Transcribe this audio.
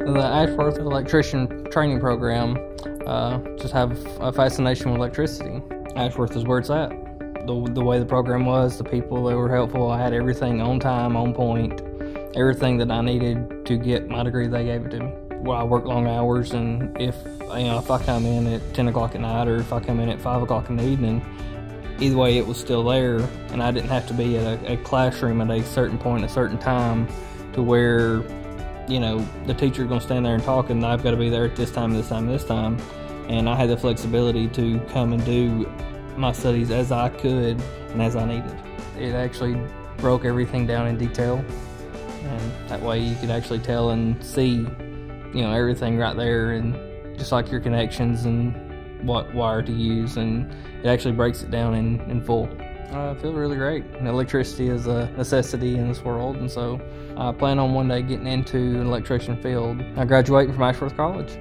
The Ashworth Electrician Training Program uh, just have a fascination with electricity. Ashworth is where it's at. The, the way the program was, the people that were helpful, I had everything on time, on point, everything that I needed to get my degree, they gave it to me. Well, I work long hours, and if you know if I come in at 10 o'clock at night or if I come in at 5 o'clock in the evening, either way it was still there, and I didn't have to be at a, a classroom at a certain point, a certain time, to where you know the teacher's going to stand there and talk, and I've got to be there at this time, this time, this time, and I had the flexibility to come and do my studies as I could and as I needed. It actually broke everything down in detail, and that way you could actually tell and see you know everything right there and just like your connections and what wire to use. And it actually breaks it down in, in full I feel really great. Electricity is a necessity in this world, and so I plan on one day getting into an electrician field. I graduate from Ashworth College.